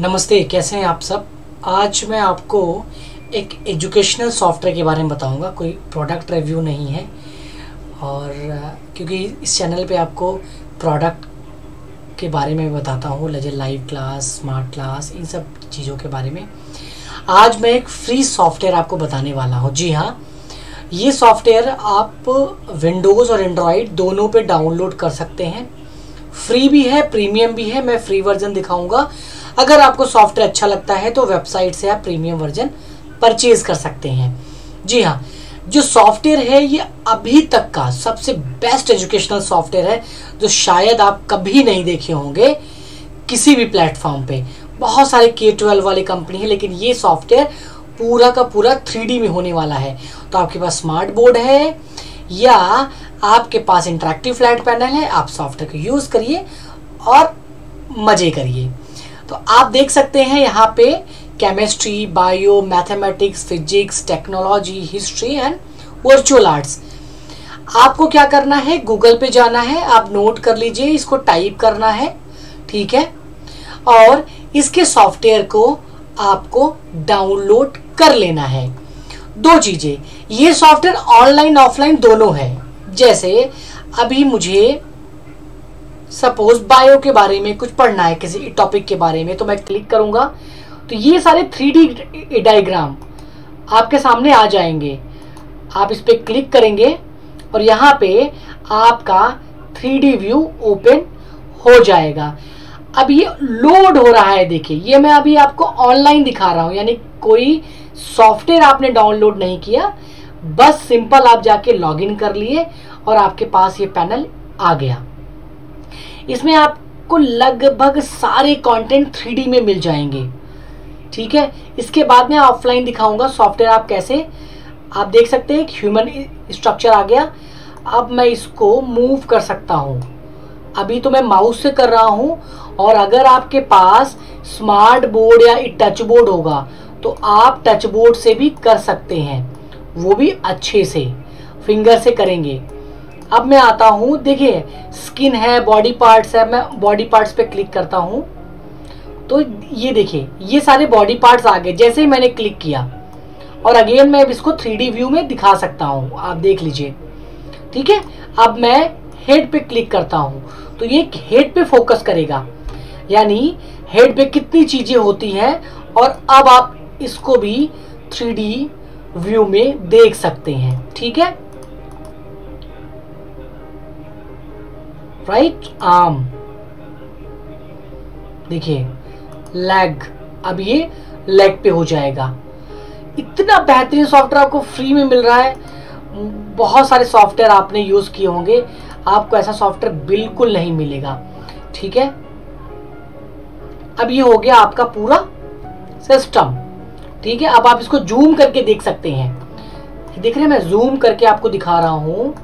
नमस्ते, कैसे हैं आप सब? आज मैं आपको एक एजुकेशनल सॉफ्टवेयर के बारे में बताऊँगा। कोई प्रोडक्ट रिव्यू नहीं है। और, क्योंकि इस चैनल पे आपको प्रोडक्ट के बारे में बताता हूँ जैसे लाइव क्लास स्मार्ट क्लास इन सब चीज़ों के बारे में। आज मैं एक फ्री सॉफ्टवेयर आपको बताने वाला हूँ। जी हाँ ये सॉफ्टवेयर आप विंडोज़ और एंड्रॉयड दोनों पे डाउनलोड कर सकते हैं। फ्री भी है प्रीमियम भी है। मैं फ्री वर्जन दिखाऊँगा। अगर आपको सॉफ्टवेयर अच्छा लगता है तो वेबसाइट से आप प्रीमियम वर्जन परचेज कर सकते हैं। जी हाँ जो सॉफ्टवेयर है, ये अभी तक का सबसे बेस्ट एजुकेशनल सॉफ्टवेयर है, जो शायद आप कभी नहीं देखे होंगे किसी भी प्लेटफॉर्म पे। बहुत सारे के ट्वेल्व वाली कंपनी है, लेकिन ये सॉफ्टवेयर पूरा का पूरा थ्री में होने वाला है। तो आपके पास स्मार्ट बोर्ड है, या आपके पास इंटरेक्टिव फ्लैट पैनल है, आप सॉफ्टवेयर को यूज़ करिए और मज़े करिए। तो आप देख सकते हैं यहाँ पे chemistry bio mathematics physics technology history and virtual arts आपको क्या करना है? गूगल पे जाना है। आप नोट कर लीजिए, इसको टाइप करना है। ठीक है? और इसके सॉफ्टवेयर को आपको डाउनलोड कर लेना है। दो चीज़ें। ये सॉफ्टवेयर ऑनलाइन ऑफलाइन दोनों है। जैसे अभी मुझे सपोज़ बायो के बारे में कुछ पढ़ना है, किसी टॉपिक के बारे में तो मैं क्लिक करूँगा। तो ये सारे थ्री डी डायग्राम आपके सामने आ जाएँगे। आप इस पर क्लिक करेंगे और यहाँ पे आपका थ्री डी व्यू ओपन हो जाएगा। अब ये लोड हो रहा है, देखिए, ये मैं अभी आपको ऑनलाइन दिखा रहा हूँ, यानी कोई सॉफ्टवेयर आपने डाउनलोड नहीं किया, बस सिंपल आप जाके लॉगिन कर लिए और आपके पास ये पैनल आ गया। इसमें आपको लगभग सारे कंटेंट थ्री में मिल जाएँगे। ठीक है? इसके बाद मैं ऑफलाइन दिखाऊँगा सॉफ्टवेयर आप कैसे। आप देख सकते हैं ह्यूमन स्ट्रक्चर आ गया। अब मैं इसको मूव कर सकता हूँ। अभी तो मैं माउस से कर रहा हूँ और अगर आपके पास स्मार्ट बोर्ड या टच बोर्ड होगा तो आप टच बोर्ड से भी कर सकते हैं। वो भी अच्छे से फिंगर से करेंगे। अब मैं आता हूँ, देखिए स्किन है बॉडी पार्ट्स है, मैं बॉडी पार्ट्स पे क्लिक करता हूँ। तो ये देखिए, ये सारे बॉडी पार्ट्स आ गए, जैसे ही मैंने क्लिक किया। और अगेन मैं अब इसको थ्री व्यू में दिखा सकता हूँ, आप देख लीजिए। ठीक है? अब मैं हेड पे क्लिक करता हूँ तो ये हेड पे फोकस करेगा। यानी हेड पे कितनी चीज़ें होती हैं, और अब आप इसको भी थ्री व्यू में देख सकते हैं। ठीक है? राइट आर्म देखिए लेग अब ये लेग पे हो जाएगा। इतना बेहतरीन सॉफ्टवेयर आपको फ्री में मिल रहा है। बहुत सारे सॉफ्टवेयर आपने यूज़ किए होंगे। आपको ऐसा सॉफ्टवेयर बिल्कुल नहीं मिलेगा। ठीक है? अब ये हो गया आपका पूरा सिस्टम ठीक है? अब आप इसको जूम करके देख सकते हैं। देख रहे हैं मैं जूम करके आपको दिखा रहा हूँ।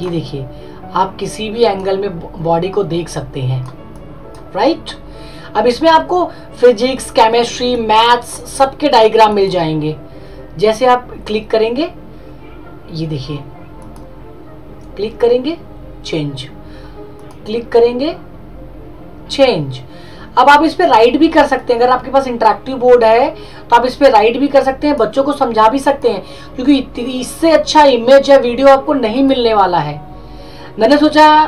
ये देखिए आप किसी भी एंगल में बॉडी को देख सकते हैं। राइट अब इसमें आपको फिजिक्स केमिस्ट्री मैथ्स सबके डायग्राम मिल जाएँगे। जैसे आप क्लिक करेंगे, ये देखिए। क्लिक करेंगे चेंज क्लिक करेंगे चेंज अब आप इस पर राइड भी कर सकते हैं। अगर आपके पास इंटरेक्टिव बोर्ड है तो आप इस पर राइड भी कर सकते हैं। बच्चों को समझा भी सकते हैं। क्योंकि इससे अच्छा इमेज या वीडियो आपको नहीं मिलने वाला है। मैंने सोचा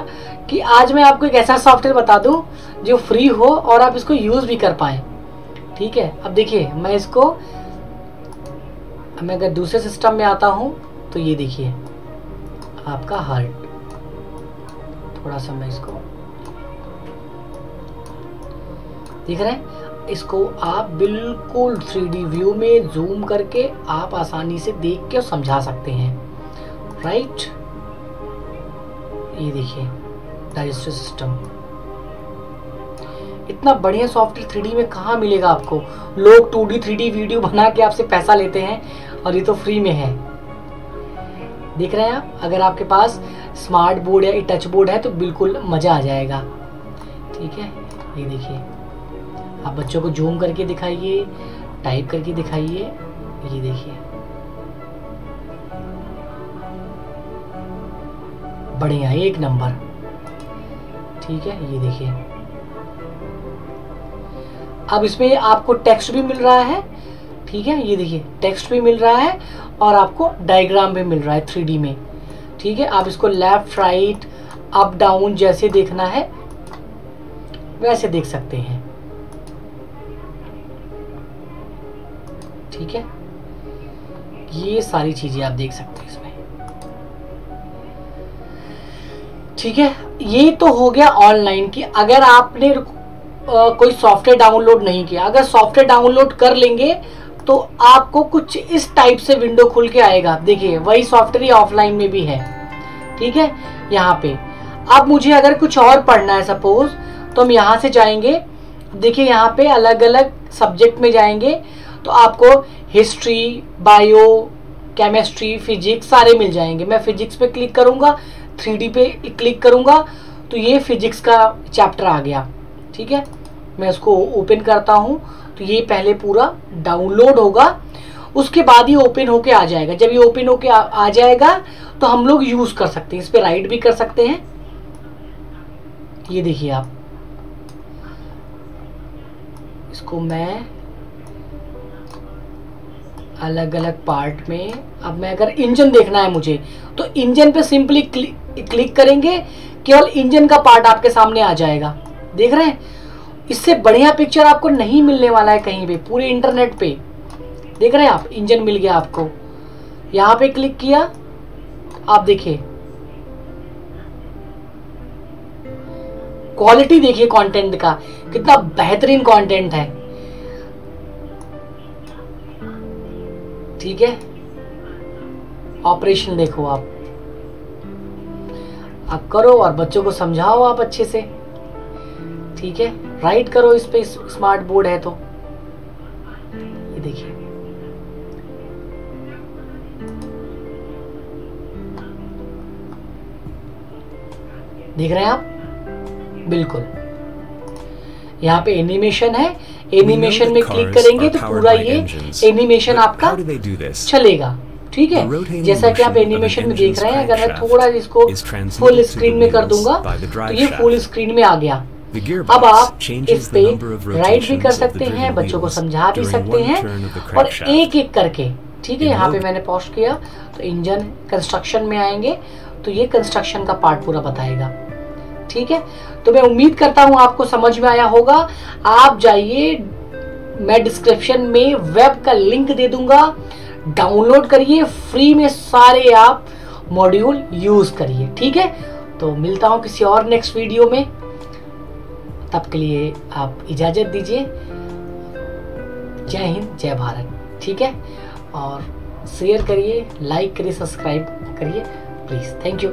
कि आज मैं आपको एक ऐसा सॉफ्टवेयर बता दूँ जो फ्री हो और आप इसको यूज़ भी कर पाए। ठीक है? अब देखिए, मैं इसको, मैं अगर दूसरे सिस्टम में आता हूँ तो ये देखिए, आपका हार्ट थोड़ा सा मैं इसको, दिख रहे हैं? इसको आप बिल्कुल थ्री व्यू में जूम करके आप आसानी से देख के और समझा सकते हैं। राइट ये देखिए डाइजेस्टिव सिस्टम इतना बढ़िया सॉफ्टवेयर थ्री में कहाँ मिलेगा आपको? लोग two D three D video बना के आपसे पैसा लेते हैं और ये तो फ्री में है। देख रहे हैं आप? अगर आपके पास स्मार्ट बोर्ड या टच बोर्ड है तो बिल्कुल मज़ा आ जाएगा। ठीक है? ये देखिए। आप बच्चों को जूम करके दिखाइए टाइप करके दिखाइए। ये देखिए। बढ़िया, एक नंबर। ठीक है, ये देखिए। अब इसमें आपको टेक्स्ट भी मिल रहा है, ठीक है, ये देखिए टेक्स्ट भी मिल रहा है और आपको डायग्राम भी मिल रहा है थ्री में। ठीक है, आप इसको लेफ़्ट राइट अप डाउन जैसे देखना है, वैसे देख सकते हैं। ठीक है, ये सारी चीज़ें आप देख सकते हैं इसमें। ठीक है? ये तो हो गया ऑनलाइन की अगर आपने कोई सॉफ्टवेयर डाउनलोड नहीं किया, अगर सॉफ्टवेयर डाउनलोड कर लेंगे तो आपको कुछ इस टाइप से विंडो खुल के आएगा। देखिए, वही सॉफ्टवेयर ऑफलाइन में भी है। ठीक है? यहाँ पे। अब मुझे अगर कुछ और पढ़ना है सपोज़ तो हम यहाँ से जाएँगे। देखिए, यहाँ पे अलग अलग सब्जेक्ट में जाएँगे तो आपको हिस्ट्री बायो केमिस्ट्री फिजिक्स सारे मिल जाएँगे। मैं फिजिक्स पे क्लिक करूँगा थ्री पे क्लिक करूँगा तो ये फिजिक्स का चैप्टर आ गया। ठीक है? मैं इसको ओपन करता हूँ तो ये पहले पूरा डाउनलोड होगा। उसके बाद ही ओपन होके आ जाएगा। जब ये ओपन होके आ, आ जाएगा तो हम लोग यूज़ कर सकते हैं। इस पर राइट भी कर सकते हैं। ये देखिए आप। इसको मैं अलग अलग पार्ट में। अब मैं अगर इंजन देखना है मुझे तो इंजन पे सिंपली क्लिक, क्लिक करेंगे केवल इंजन का पार्ट आपके सामने आ जाएगा। देख रहे हैं? इससे बढ़िया पिक्चर आपको नहीं मिलने वाला है कहीं पे पूरे इंटरनेट पे। देख रहे हैं आप? इंजन मिल गया आपको। यहाँ पे क्लिक किया। आप देखिए। क्वालिटी देखिए कंटेंट का। कितना बेहतरीन कंटेंट है। ठीक है? ऑपरेशन देखो आप। आप करो और बच्चों को समझाओ आप अच्छे से। ठीक है? राइट करो इस पे स्मार्ट बोर्ड है तो। ये देखिए। देख रहे हैं आप? बिल्कुल। यहाँ पे एनिमेशन है एनिमेशन में क्लिक करेंगे तो पूरा ये एनिमेशन आपका चलेगा ठीक है? जैसा कि आप एनिमेशन में देख रहे हैं अगर मैं थोड़ा इसको फुल स्क्रीन में कर दूँगा तो ये फुल स्क्रीन में आ गया। अब आप इस पे राइट भी कर सकते हैं बच्चों को समझा भी सकते हैं और एक एक करके ठीक है यहाँ पे मैंने पोस्ट किया तो इंजन कंस्ट्रक्शन में आएँगे तो ये कंस्ट्रक्शन का पार्ट पूरा बताएगा। ठीक है? तो मैं उम्मीद करता हूँ आपको समझ में आया होगा। आप जाइए, मैं डिस्क्रिप्शन में वेब का लिंक दे दूँगा। डाउनलोड करिए फ्री में सारे आप मॉड्यूल यूज़ करिए, ठीक है? तो मिलता हूँ किसी और नेक्स्ट वीडियो में। तब के लिए आप इजाज़त दीजिए। जय हिंद, जय भारत, ठीक है? और शेयर करिए लाइक करिए सब्सक्राइब करिए प्लीज़ थैंक यू